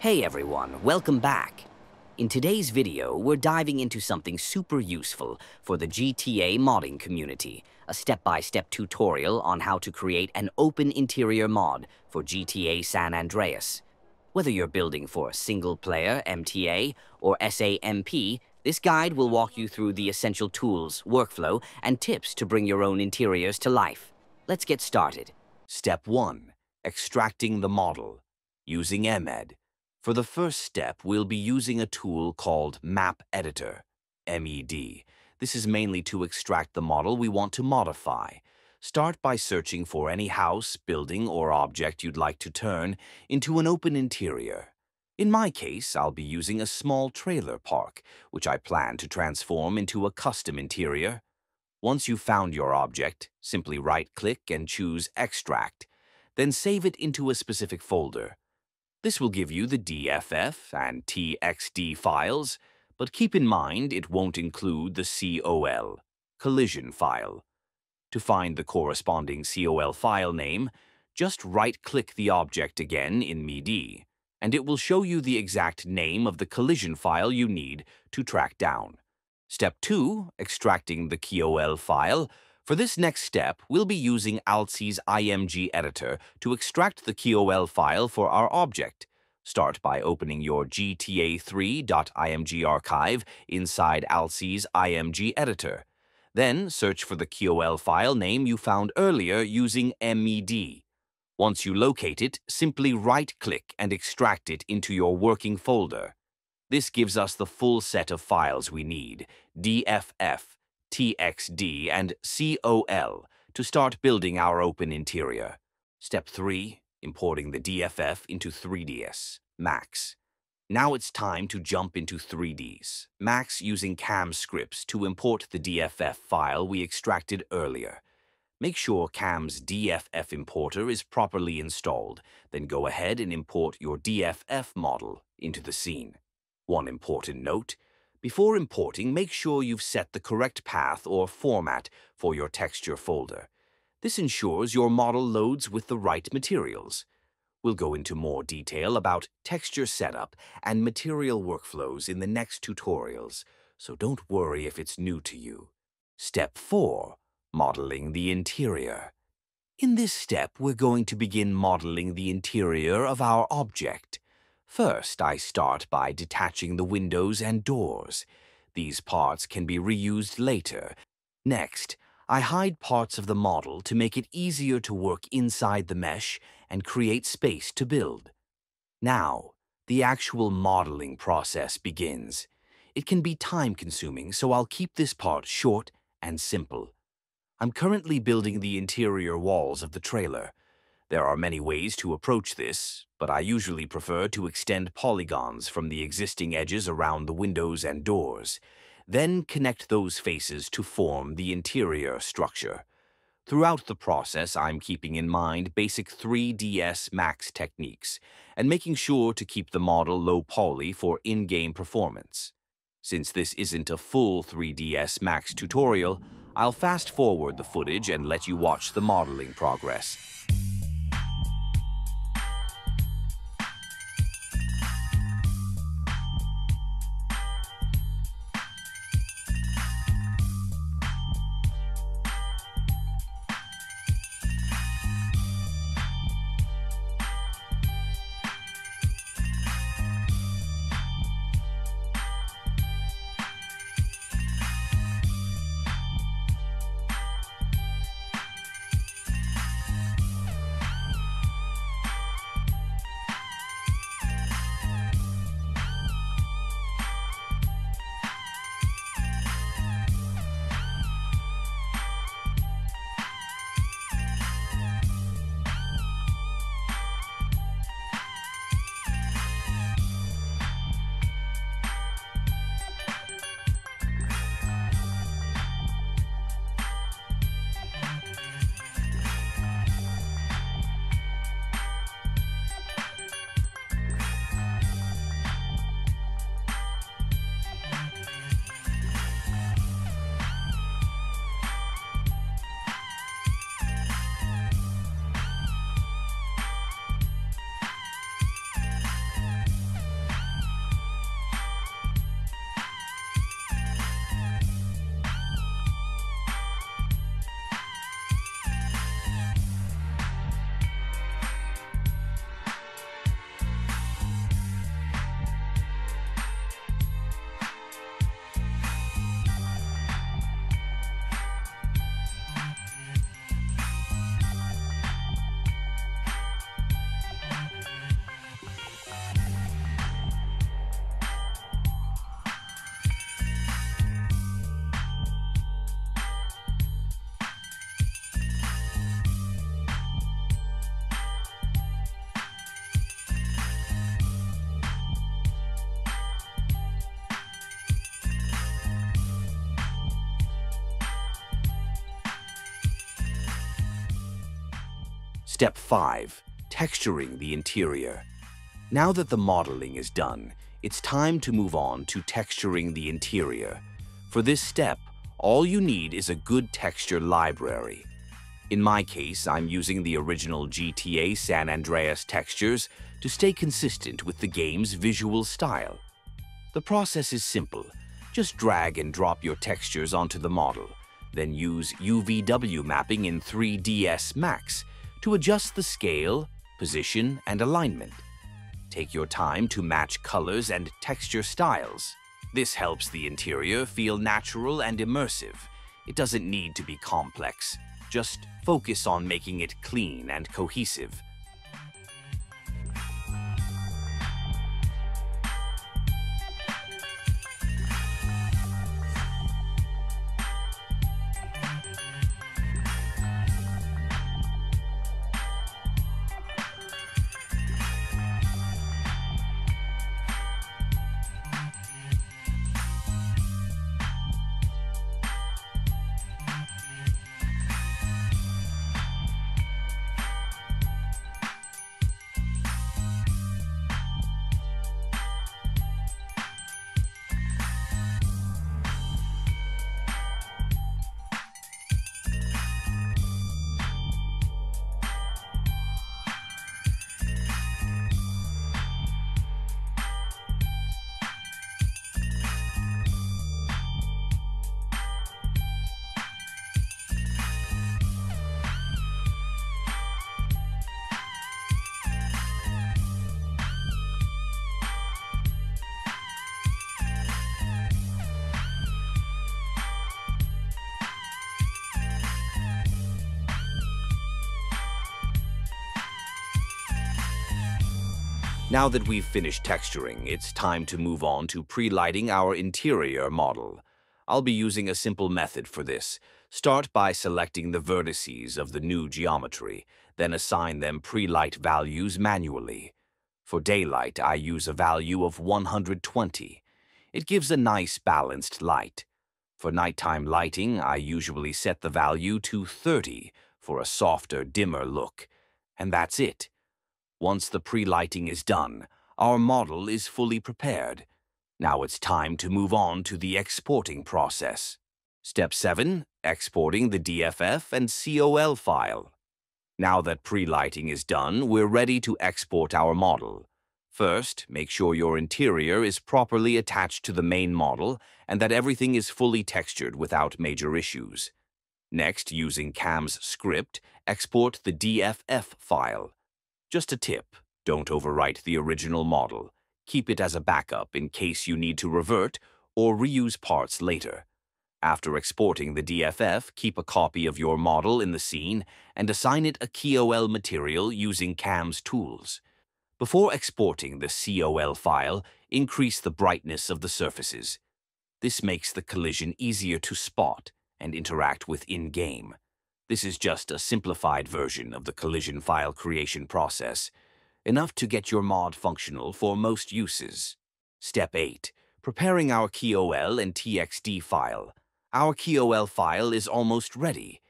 Hey everyone, welcome back. In today's video, we're diving into something super useful for the GTA modding community, a step-by-step -step tutorial on how to create an open interior mod for GTA San Andreas. Whether you're building for a single-player MTA or SAMP, this guide will walk you through the essential tools, workflow, and tips to bring your own interiors to life. Let's get started. Step 1. Extracting the model. Using MED. For the first step, we'll be using a tool called Map Editor, MED. This is mainly to extract the model we want to modify. Start by searching for any house, building, or object you'd like to turn into an open interior. In my case, I'll be using a small trailer park, which I plan to transform into a custom interior. Once you've found your object, simply right-click and choose Extract, then save it into a specific folder. This will give you the DFF and TXD files, but keep in mind it won't include the COL, collision file. To find the corresponding COL file name, just right-click the object again in MED, and it will show you the exact name of the collision file you need to track down. Step 2, extracting the COL file, for this next step, we'll be using Alci's IMG editor to extract the COL file for our object. Start by opening your gta3.img archive inside Alci's IMG editor. Then search for the COL file name you found earlier using MED. Once you locate it, simply right-click and extract it into your working folder. This gives us the full set of files we need, DFF, TXD, and COL to start building our open interior. Step 3. Importing the DFF into 3ds, Max. Now it's time to jump into 3ds, Max using Kam scripts to import the DFF file we extracted earlier. Make sure Kam's DFF importer is properly installed, then go ahead and import your DFF model into the scene. One important note, before importing, make sure you've set the correct path or format for your texture folder. This ensures your model loads with the right materials. We'll go into more detail about texture setup and material workflows in the next tutorials, so don't worry if it's new to you. Step 4. Modeling the interior. In this step, we're going to begin modeling the interior of our object. First, I start by detaching the windows and doors. These parts can be reused later. Next, I hide parts of the model to make it easier to work inside the mesh and create space to build. Now, the actual modeling process begins. It can be time-consuming, so I'll keep this part short and simple. I'm currently building the interior walls of the trailer. There are many ways to approach this, but I usually prefer to extend polygons from the existing edges around the windows and doors, then connect those faces to form the interior structure. Throughout the process, I'm keeping in mind basic 3ds Max techniques and making sure to keep the model low poly for in-game performance. Since this isn't a full 3ds Max tutorial, I'll fast forward the footage and let you watch the modeling progress. Step 5. Texturing the interior. Now that the modeling is done, it's time to move on to texturing the interior. For this step, all you need is a good texture library. In my case, I'm using the original GTA San Andreas textures to stay consistent with the game's visual style. The process is simple. Just drag and drop your textures onto the model, then use UVW mapping in 3ds Max to adjust the scale, position, and alignment. Take your time to match colors and texture styles. This helps the interior feel natural and immersive. It doesn't need to be complex. Just focus on making it clean and cohesive. Now that we've finished texturing, it's time to move on to pre-lighting our interior model. I'll be using a simple method for this. Start by selecting the vertices of the new geometry, then assign them pre-light values manually. For daylight, I use a value of 120. It gives a nice balanced light. For nighttime lighting, I usually set the value to 30 for a softer, dimmer look. And that's it. Once the pre-lighting is done, our model is fully prepared. Now it's time to move on to the exporting process. Step 7. Exporting the DFF and COL file. Now that pre-lighting is done, we're ready to export our model. First, make sure your interior is properly attached to the main model and that everything is fully textured without major issues. Next, using Kam's script, export the DFF file. Just a tip, don't overwrite the original model. Keep it as a backup in case you need to revert or reuse parts later. After exporting the DFF, keep a copy of your model in the scene and assign it a COL material using Kam's tools. Before exporting the COL file, increase the brightness of the surfaces. This makes the collision easier to spot and interact with in-game. This is just a simplified version of the collision file creation process, enough to get your mod functional for most uses. Step 8. Preparing our COL and TXD file. Our COL file is almost ready.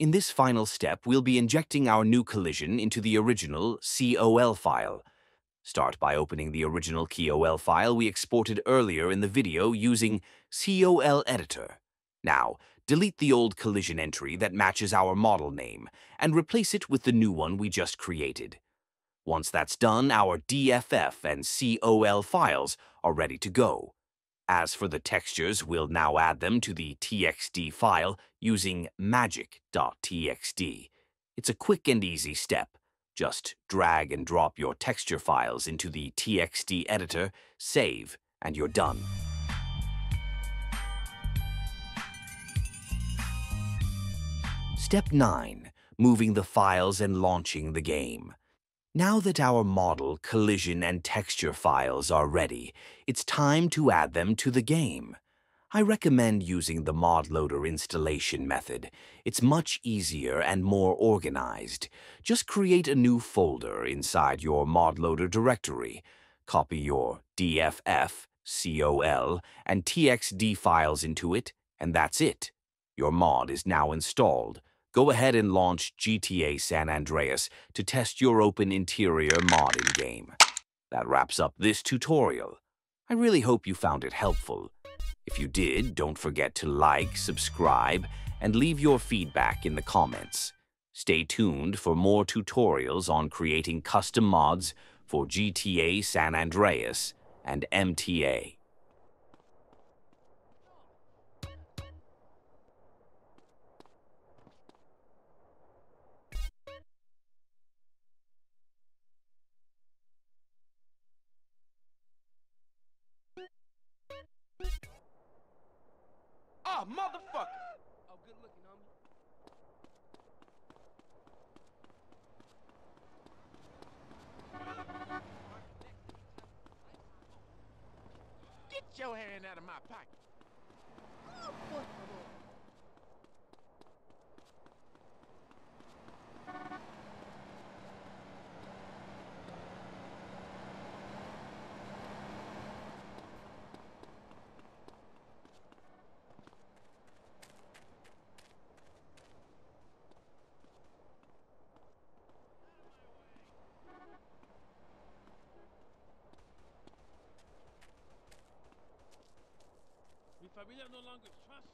In this final step, we'll be injecting our new collision into the original COL file. Start by opening the original COL file we exported earlier in the video using COL Editor. Now, delete the old collision entry that matches our model name and replace it with the new one we just created. Once that's done, our DFF and COL files are ready to go. As for the textures, we'll now add them to the TXD file using Magic.TXD. It's a quick and easy step. Just drag and drop your texture files into the TXD editor, save, and you're done. Step 9. Moving the files and launching the game. Now that our model, collision, and texture files are ready, it's time to add them to the game. I recommend using the ModLoader installation method. It's much easier and more organized. Just create a new folder inside your ModLoader directory. Copy your DFF, COL, and TXD files into it, and that's it. Your mod is now installed. Go ahead and launch GTA San Andreas to test your open interior mod in-game. That wraps up this tutorial. I really hope you found it helpful. If you did, don't forget to like, subscribe, and leave your feedback in the comments. Stay tuned for more tutorials on creating custom mods for GTA San Andreas and MTA. Oh, motherfucker! Oh, good looking, homie. Get your hand out of my pocket. Oh, Mi familia no longer trusts me.